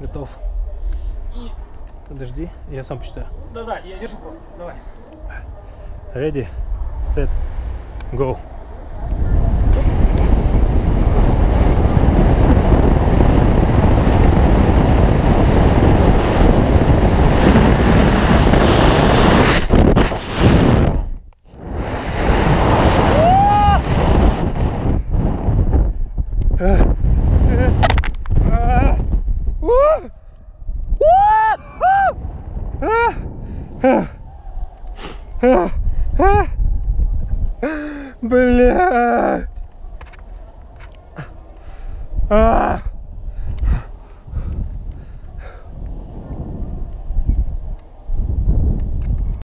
Готов. И... Подожди, я сам почитаю. Да-да, я держу просто. Давай. Ready, set, go. Блять! А!